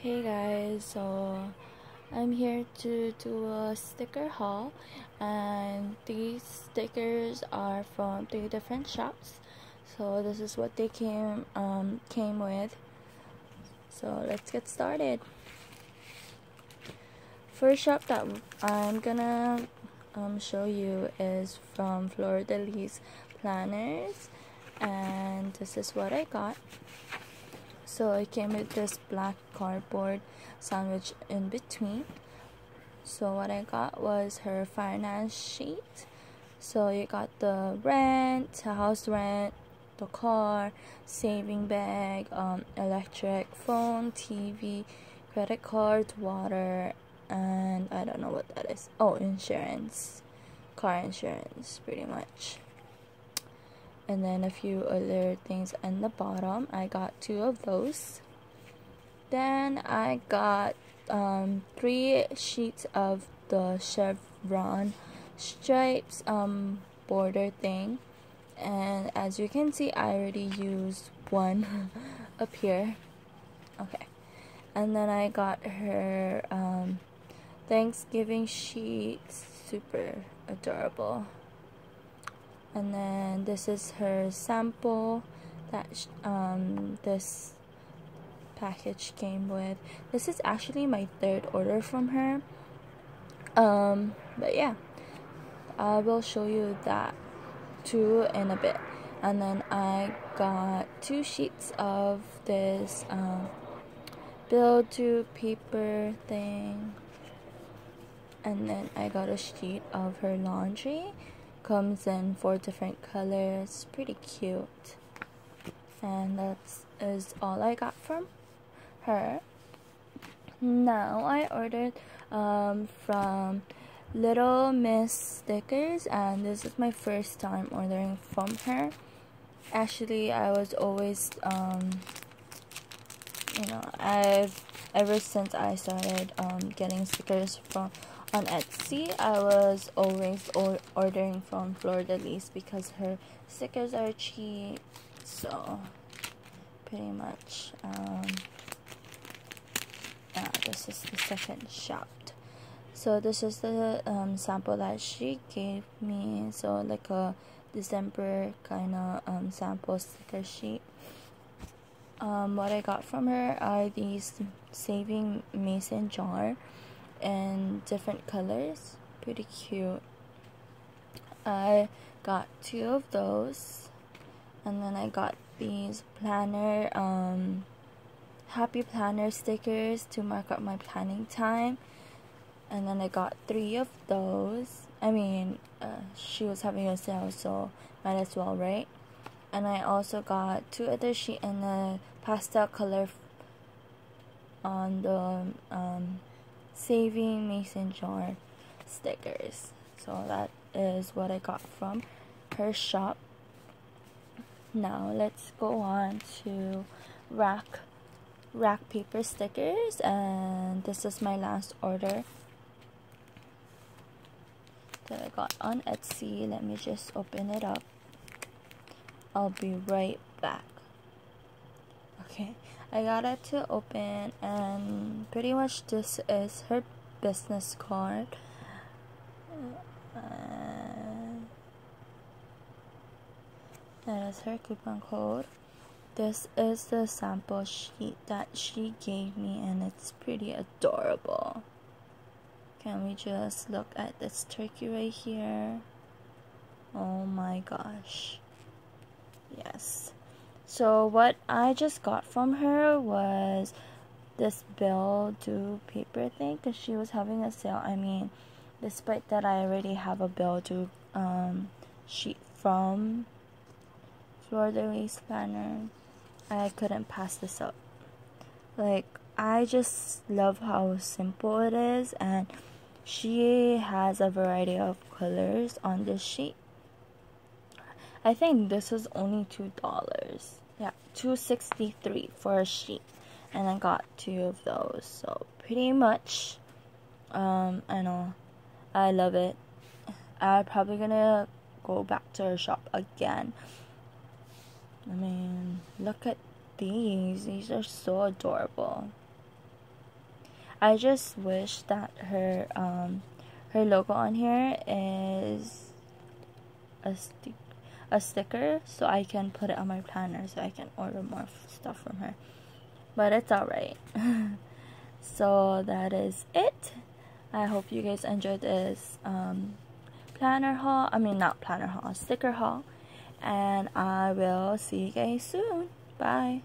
Hey guys, so I'm here to do a sticker haul and these stickers are from three different shops. So this is what they came um, came with. So let's get started. First shop that I'm gonna um, show you is from Fleur de Lis Planners and this is what I got so it came with this black cardboard sandwich in between. So what I got was her finance sheet. So you got the rent house rent the car saving bag um, electric phone TV credit cards water and I don't know what that is. Oh insurance. Car insurance pretty much and then a few other things in the bottom. I got two of those. Then I got um, three sheets of the chevron stripes um, border thing. And as you can see I already used one up here. Okay. And then I got her um, Thanksgiving sheet super adorable and then this is her sample that um, this package came with. This is actually my third order from her. Um, but yeah I will show you that too in a bit. And then I got two sheets of this um, build to paper thing. And then I got a sheet of her laundry comes in four different colors. Pretty cute. And that is all I got from her. Now I ordered um, from Little Miss Stickers and this is my first time ordering from her. Actually I was always um, you know I've ever since I started um, getting stickers from on Etsy, I was always or ordering from Fleur de because her stickers are cheap. So, pretty much, um, yeah, this is the second shop. So this is the um, sample that she gave me. So like a December kind of um, sample sticker sheet. Um, what I got from her are these saving mason jar in different colors. Pretty cute. I got two of those. And then I got these planner, um, happy planner stickers to mark up my planning time. And then I got three of those. I mean, uh, she was having a sale, so might as well, right? And I also got two other sheet in a pastel color on the um, saving mason jar stickers. So that is what I got from her shop. Now let's go on to rack Rak paper stickers. And this is my last order that I got on Etsy. Let me just open it up. I'll be right back. Okay I got it to open and pretty much this is her business card. Uh, that is her coupon code. This is the sample sheet that she gave me and it's pretty adorable. Can we just look at this turkey right here? Oh my gosh. Yes. So what I just got from her was this bill to paper thing because she was having a sale. I mean, despite that I already have a bill to um, sheet from de Lis Planner, I couldn't pass this up. Like, I just love how simple it is and she has a variety of colors on this sheet I think this is only two dollars. Yeah, two sixty three for a sheet, and I got two of those. So pretty much, um, I know, I love it. I'm probably gonna go back to her shop again. I mean, look at these. These are so adorable. I just wish that her um her logo on here is a stick a sticker so I can put it on my planner so I can order more stuff from her. But it's alright. so that is it. I hope you guys enjoyed this um, planner haul. I mean, not planner haul, sticker haul. And I will see you guys soon. Bye.